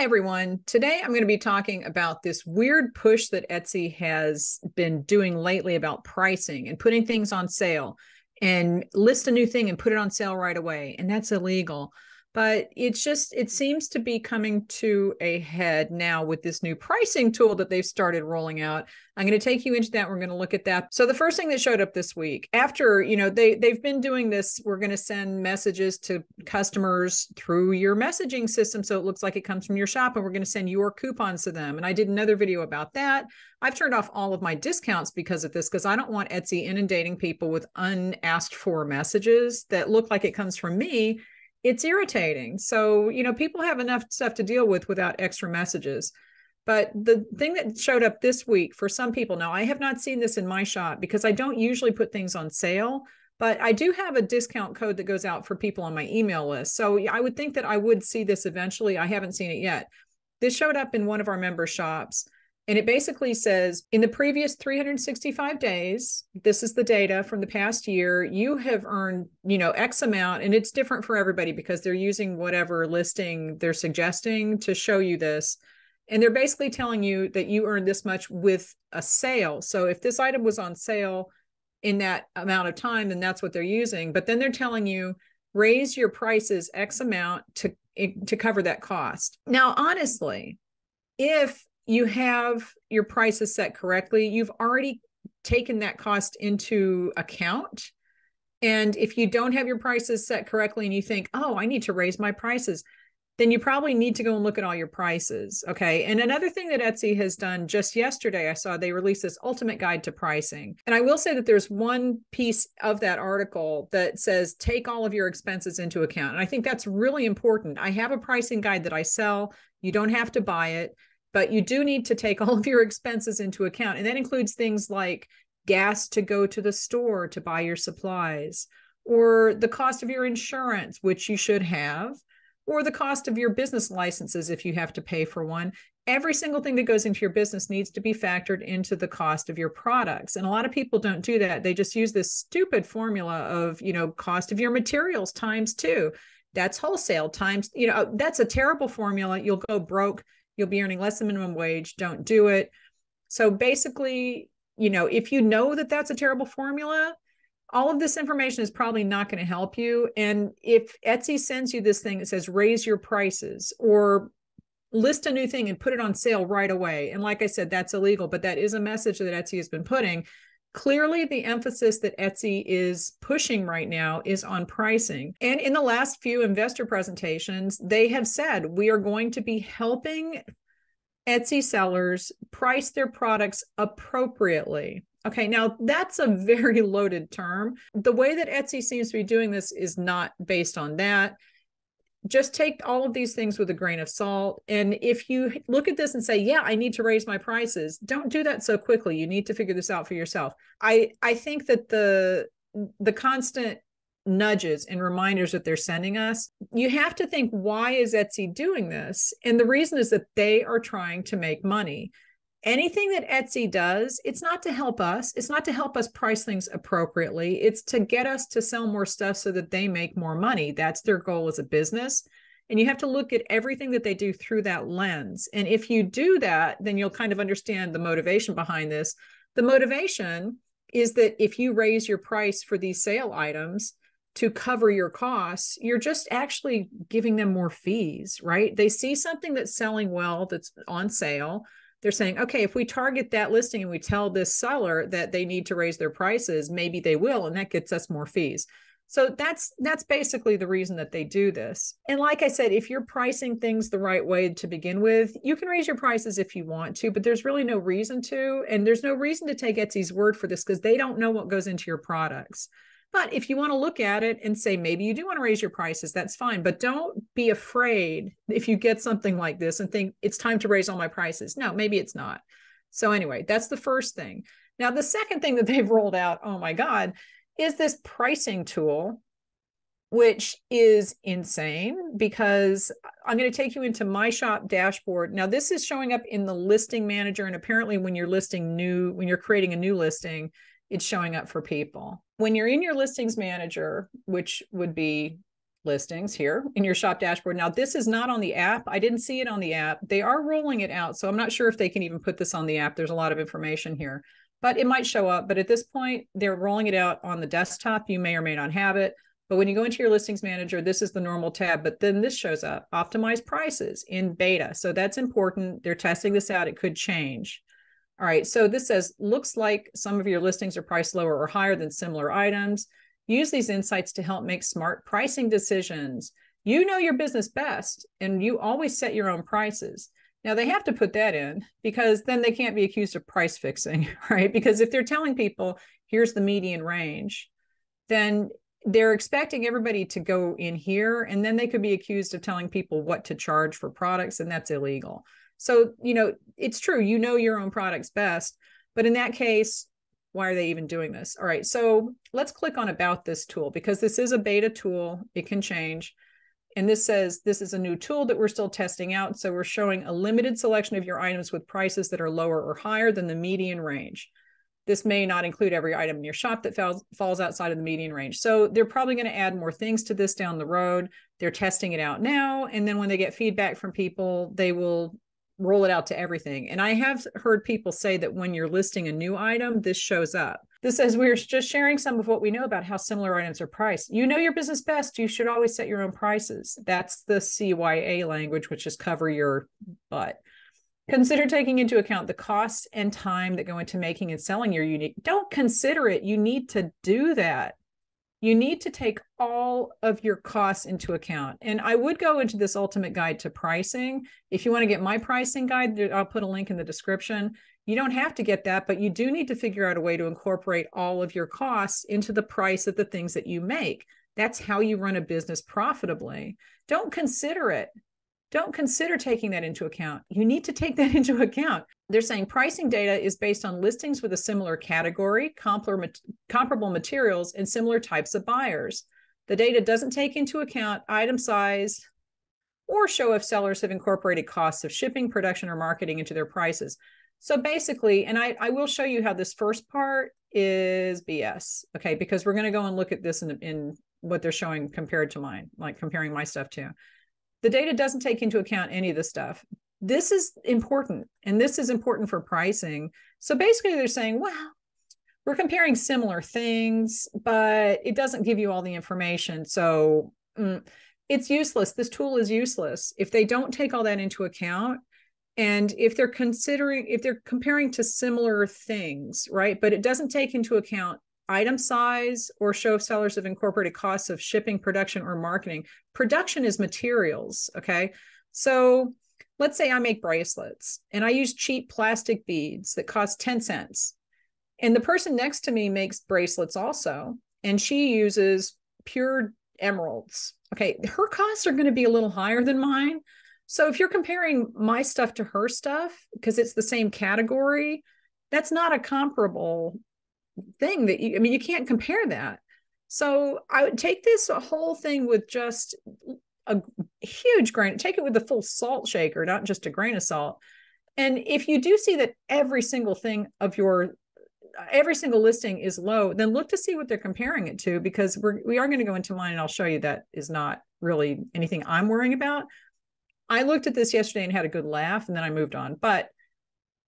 Hi, everyone. Today I'm going to be talking about this weird push that Etsy has been doing lately about pricing and putting things on sale and list a new thing and put it on sale right away. And that's illegal but it's just it seems to be coming to a head now with this new pricing tool that they've started rolling out. I'm going to take you into that we're going to look at that. So the first thing that showed up this week after you know they they've been doing this we're going to send messages to customers through your messaging system so it looks like it comes from your shop and we're going to send your coupons to them. And i did another video about that. I've turned off all of my discounts because of this because i don't want etsy inundating people with unasked for messages that look like it comes from me it's irritating. So, you know, people have enough stuff to deal with without extra messages. But the thing that showed up this week for some people, now I have not seen this in my shop because I don't usually put things on sale, but I do have a discount code that goes out for people on my email list. So I would think that I would see this eventually. I haven't seen it yet. This showed up in one of our member shops and it basically says in the previous 365 days, this is the data from the past year, you have earned, you know, X amount. And it's different for everybody because they're using whatever listing they're suggesting to show you this. And they're basically telling you that you earned this much with a sale. So if this item was on sale in that amount of time, then that's what they're using. But then they're telling you raise your prices X amount to eh, to cover that cost. Now, honestly, if you have your prices set correctly, you've already taken that cost into account. And if you don't have your prices set correctly and you think, oh, I need to raise my prices, then you probably need to go and look at all your prices. Okay. And another thing that Etsy has done just yesterday, I saw they released this ultimate guide to pricing. And I will say that there's one piece of that article that says take all of your expenses into account. And I think that's really important. I have a pricing guide that I sell. You don't have to buy it but you do need to take all of your expenses into account. And that includes things like gas to go to the store to buy your supplies, or the cost of your insurance, which you should have, or the cost of your business licenses if you have to pay for one. Every single thing that goes into your business needs to be factored into the cost of your products. And a lot of people don't do that. They just use this stupid formula of, you know, cost of your materials times two. That's wholesale times, you know, that's a terrible formula. You'll go broke you'll be earning less than minimum wage don't do it. So basically you know if you know that that's a terrible formula all of this information is probably not going to help you. And if etsy sends you this thing that says raise your prices or list a new thing and put it on sale right away and like i said that's illegal but that is a message that etsy has been putting Clearly, the emphasis that Etsy is pushing right now is on pricing. And in the last few investor presentations, they have said we are going to be helping Etsy sellers price their products appropriately. Okay, now that's a very loaded term. The way that Etsy seems to be doing this is not based on that just take all of these things with a grain of salt. And if you look at this and say, yeah, I need to raise my prices, don't do that so quickly. You need to figure this out for yourself. I, I think that the the constant nudges and reminders that they're sending us, you have to think, why is Etsy doing this? And the reason is that they are trying to make money anything that Etsy does, it's not to help us. It's not to help us price things appropriately. It's to get us to sell more stuff so that they make more money. That's their goal as a business. And you have to look at everything that they do through that lens. And if you do that, then you'll kind of understand the motivation behind this. The motivation is that if you raise your price for these sale items, to cover your costs, you're just actually giving them more fees, right? They see something that's selling well, that's on sale they're saying, okay, if we target that listing and we tell this seller that they need to raise their prices, maybe they will, and that gets us more fees. So that's that's basically the reason that they do this. And like I said, if you're pricing things the right way to begin with, you can raise your prices if you want to, but there's really no reason to, and there's no reason to take Etsy's word for this because they don't know what goes into your products. But if you want to look at it and say maybe you do want to raise your prices, that's fine. But don't be afraid if you get something like this and think it's time to raise all my prices. No, maybe it's not. So, anyway, that's the first thing. Now, the second thing that they've rolled out, oh my God, is this pricing tool, which is insane because I'm going to take you into my shop dashboard. Now, this is showing up in the listing manager. And apparently, when you're listing new, when you're creating a new listing, it's showing up for people. When you're in your listings manager, which would be listings here in your shop dashboard. Now, this is not on the app. I didn't see it on the app. They are rolling it out. So I'm not sure if they can even put this on the app. There's a lot of information here, but it might show up. But at this point, they're rolling it out on the desktop. You may or may not have it. But when you go into your listings manager, this is the normal tab, but then this shows up optimize prices in beta. So that's important. They're testing this out. It could change. All right. So this says looks like some of your listings are priced lower or higher than similar items. Use these insights to help make smart pricing decisions. You know your business best and you always set your own prices. Now they have to put that in because then they can't be accused of price fixing, right? Because if they're telling people, here's the median range, then they're expecting everybody to go in here and then they could be accused of telling people what to charge for products and that's illegal. So, you know, it's true, you know your own products best, but in that case, why are they even doing this? All right, so let's click on about this tool because this is a beta tool, it can change. And this says this is a new tool that we're still testing out. So we're showing a limited selection of your items with prices that are lower or higher than the median range. This may not include every item in your shop that falls, falls outside of the median range. So they're probably going to add more things to this down the road. They're testing it out now. And then when they get feedback from people, they will roll it out to everything. And I have heard people say that when you're listing a new item, this shows up. This says we're just sharing some of what we know about how similar items are priced. You know your business best. You should always set your own prices. That's the CYA language, which is cover your butt. Consider taking into account the costs and time that go into making and selling your unique. Don't consider it. You need to do that you need to take all of your costs into account. And I would go into this ultimate guide to pricing. If you want to get my pricing guide, I'll put a link in the description. You don't have to get that, but you do need to figure out a way to incorporate all of your costs into the price of the things that you make. That's how you run a business profitably. Don't consider it don't consider taking that into account. You need to take that into account. They're saying pricing data is based on listings with a similar category, comparable materials, and similar types of buyers. The data doesn't take into account item size or show if sellers have incorporated costs of shipping, production, or marketing into their prices. So basically, and I, I will show you how this first part is BS, okay, because we're going to go and look at this in, in what they're showing compared to mine, like comparing my stuff to the data doesn't take into account any of the stuff. This is important, and this is important for pricing. So basically, they're saying, well, we're comparing similar things, but it doesn't give you all the information. So mm, it's useless. This tool is useless if they don't take all that into account. And if they're considering, if they're comparing to similar things, right? But it doesn't take into account item size or show sellers have incorporated costs of shipping, production, or marketing. Production is materials. Okay. So let's say I make bracelets and I use cheap plastic beads that cost 10 cents. And the person next to me makes bracelets also, and she uses pure emeralds. Okay. Her costs are going to be a little higher than mine. So if you're comparing my stuff to her stuff, because it's the same category, that's not a comparable thing that you, I mean, you can't compare that. So I would take this whole thing with just a huge grain, take it with a full salt shaker, not just a grain of salt. And if you do see that every single thing of your every single listing is low, then look to see what they're comparing it to because we're we are going to go into mine and I'll show you that is not really anything I'm worrying about. I looked at this yesterday and had a good laugh and then I moved on. But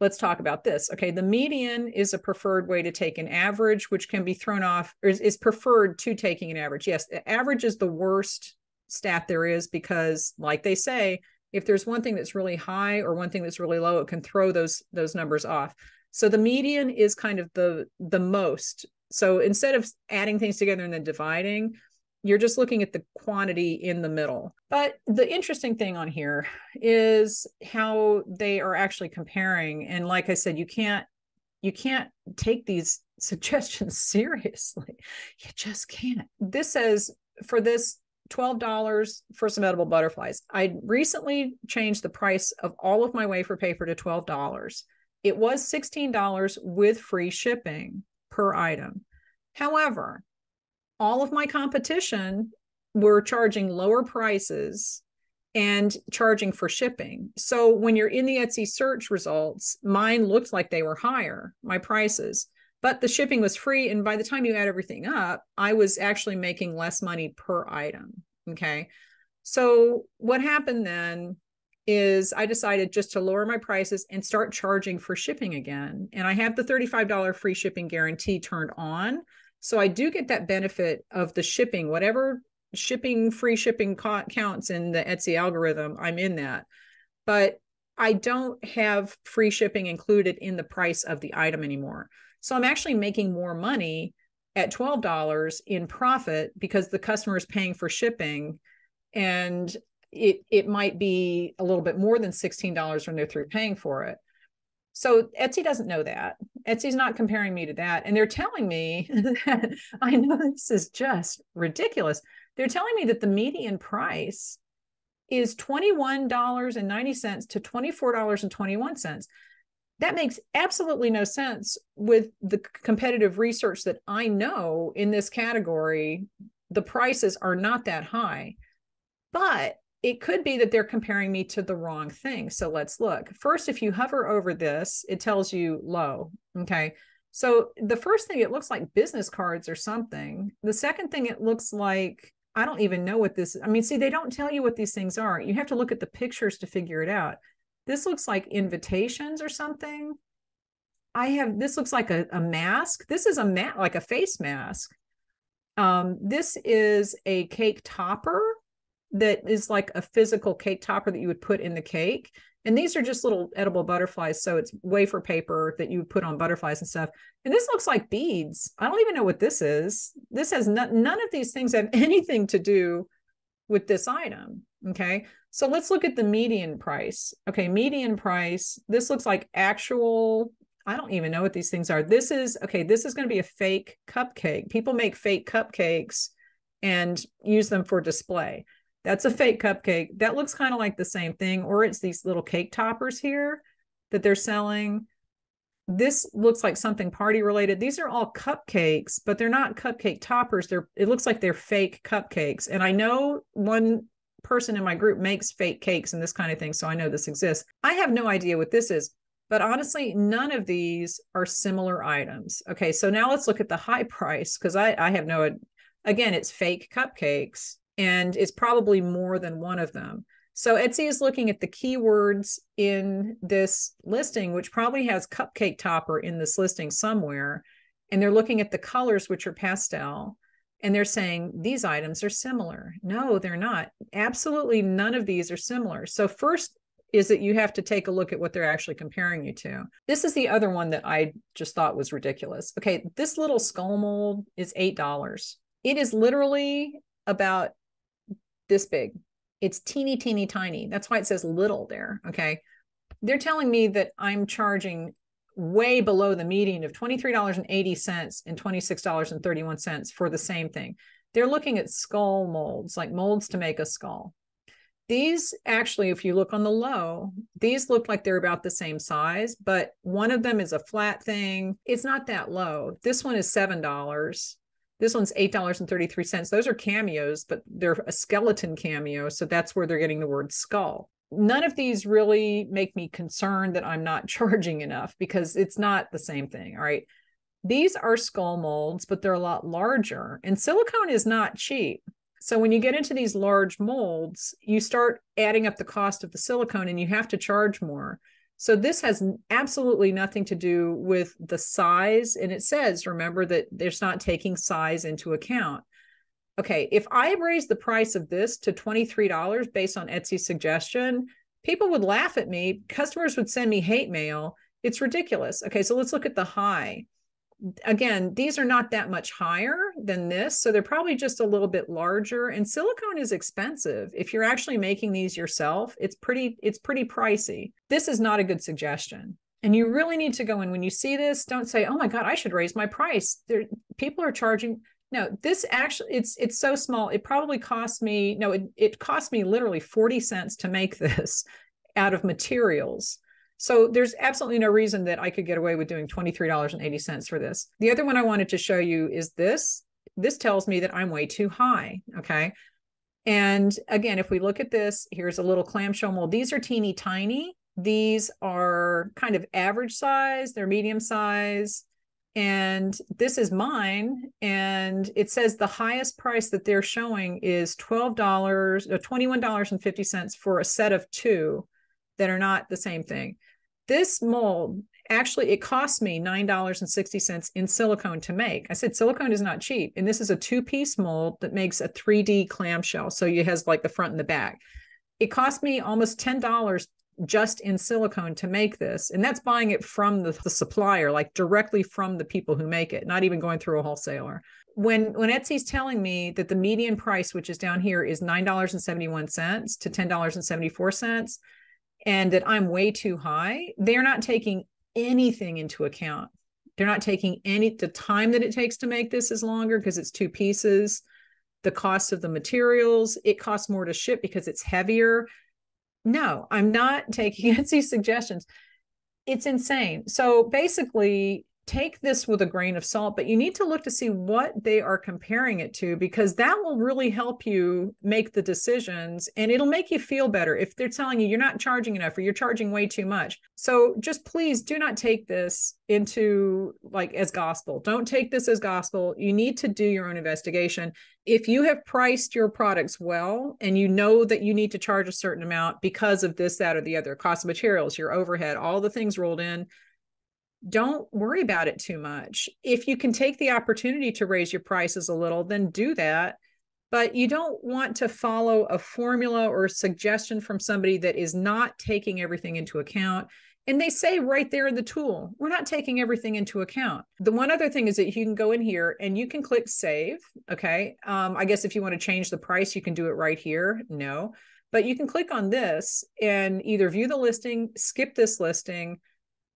let's talk about this. Okay, the median is a preferred way to take an average, which can be thrown off, or is, is preferred to taking an average. Yes, average is the worst stat there is because, like they say, if there's one thing that's really high or one thing that's really low, it can throw those those numbers off. So the median is kind of the the most. So instead of adding things together and then dividing, you're just looking at the quantity in the middle. But the interesting thing on here is how they are actually comparing. And like I said, you can't you can't take these suggestions seriously. You just can't. This says for this $12 for some edible butterflies. I recently changed the price of all of my wafer paper to $12. It was $16 with free shipping per item. However, all of my competition were charging lower prices and charging for shipping. So when you're in the Etsy search results, mine looked like they were higher, my prices, but the shipping was free. And by the time you add everything up, I was actually making less money per item. Okay. So what happened then is I decided just to lower my prices and start charging for shipping again. And I have the $35 free shipping guarantee turned on. So I do get that benefit of the shipping, whatever shipping, free shipping counts in the Etsy algorithm, I'm in that. But I don't have free shipping included in the price of the item anymore. So I'm actually making more money at $12 in profit because the customer is paying for shipping and it it might be a little bit more than $16 when they're through paying for it. So Etsy doesn't know that. Etsy's not comparing me to that. And they're telling me that I know this is just ridiculous. They're telling me that the median price is $21.90 to $24.21. That makes absolutely no sense with the competitive research that I know in this category. The prices are not that high, but it could be that they're comparing me to the wrong thing. So let's look. First, if you hover over this, it tells you low. Okay. So the first thing, it looks like business cards or something. The second thing, it looks like I don't even know what this. I mean, see, they don't tell you what these things are. You have to look at the pictures to figure it out. This looks like invitations or something. I have this looks like a, a mask. This is a mat like a face mask. Um, this is a cake topper that is like a physical cake topper that you would put in the cake. And these are just little edible butterflies. So it's wafer paper that you put on butterflies and stuff. And this looks like beads. I don't even know what this is. This has no, none of these things have anything to do with this item. Okay. So let's look at the median price. Okay. Median price. This looks like actual. I don't even know what these things are. This is okay. This is going to be a fake cupcake. People make fake cupcakes and use them for display. That's a fake cupcake. That looks kind of like the same thing, or it's these little cake toppers here that they're selling. This looks like something party related. These are all cupcakes, but they're not cupcake toppers. They're it looks like they're fake cupcakes. And I know one person in my group makes fake cakes and this kind of thing, so I know this exists. I have no idea what this is, but honestly, none of these are similar items. Okay, so now let's look at the high price because I I have no again, it's fake cupcakes and it's probably more than one of them. So Etsy is looking at the keywords in this listing, which probably has cupcake topper in this listing somewhere. And they're looking at the colors, which are pastel. And they're saying these items are similar. No, they're not. Absolutely none of these are similar. So, first is that you have to take a look at what they're actually comparing you to. This is the other one that I just thought was ridiculous. Okay, this little skull mold is $8. It is literally about this big. It's teeny, teeny, tiny. That's why it says little there. Okay. They're telling me that I'm charging way below the median of $23.80 and $26.31 for the same thing. They're looking at skull molds, like molds to make a skull. These actually, if you look on the low, these look like they're about the same size, but one of them is a flat thing. It's not that low. This one is $7 this one's $8.33. Those are cameos, but they're a skeleton cameo. So that's where they're getting the word skull. None of these really make me concerned that I'm not charging enough because it's not the same thing. All right. These are skull molds, but they're a lot larger. And silicone is not cheap. So when you get into these large molds, you start adding up the cost of the silicone and you have to charge more. So this has absolutely nothing to do with the size. And it says, remember that there's not taking size into account. Okay, if I raise the price of this to $23 based on Etsy's suggestion, people would laugh at me. Customers would send me hate mail. It's ridiculous. Okay, so let's look at the high again, these are not that much higher than this. So they're probably just a little bit larger. And silicone is expensive. If you're actually making these yourself, it's pretty, it's pretty pricey. This is not a good suggestion. And you really need to go in when you see this, don't say, oh my God, I should raise my price. There people are charging. No, this actually it's it's so small. It probably cost me, no, it, it cost me literally 40 cents to make this out of materials. So there's absolutely no reason that I could get away with doing $23.80 for this. The other one I wanted to show you is this. This tells me that I'm way too high. Okay. And again, if we look at this, here's a little clamshell mold. These are teeny tiny. These are kind of average size, they're medium size. and this is mine and it says the highest price that they're showing is $12 or uh, $21.50 for a set of two that are not the same thing this mold actually it cost me $9.60 in silicone to make. I said silicone is not cheap. And this is a two piece mold that makes a 3d clamshell. So it has like the front and the back. It cost me almost $10 just in silicone to make this. And that's buying it from the, the, supplier like directly from the people who make it not even going through a wholesaler. When when etsy's telling me that the median price which is down here is $9.71 to $10.74 and that i'm way too high they're not taking anything into account they're not taking any the time that it takes to make this is longer because it's two pieces the cost of the materials it costs more to ship because it's heavier no, I'm not taking Etsy's suggestions. It's insane. So basically, take this with a grain of salt, but you need to look to see what they are comparing it to because that will really help you make the decisions and it'll make you feel better if they're telling you you're not charging enough or you're charging way too much. So just please do not take this into like as gospel. Don't take this as gospel. You need to do your own investigation. If you have priced your products well and you know that you need to charge a certain amount because of this, that, or the other cost of materials, your overhead, all the things rolled in don't worry about it too much. If you can take the opportunity to raise your prices a little, then do that. But you don't want to follow a formula or a suggestion from somebody that is not taking everything into account. And they say right there in the tool, we're not taking everything into account. The one other thing is that you can go in here and you can click save. Okay. Um, I guess if you want to change the price, you can do it right here. No, but you can click on this and either view the listing, skip this listing,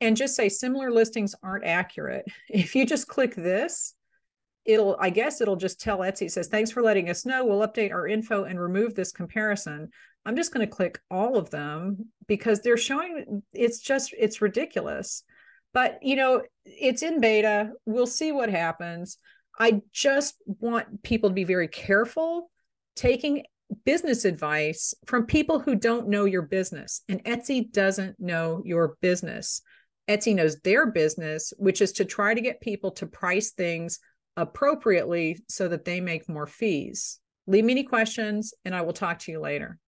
and just say similar listings aren't accurate. If you just click this, it'll, I guess it'll just tell Etsy, it says, thanks for letting us know. We'll update our info and remove this comparison. I'm just going to click all of them because they're showing it's just, it's ridiculous. But, you know, it's in beta. We'll see what happens. I just want people to be very careful taking business advice from people who don't know your business. And Etsy doesn't know your business. Etsy knows their business, which is to try to get people to price things appropriately so that they make more fees. Leave me any questions and I will talk to you later.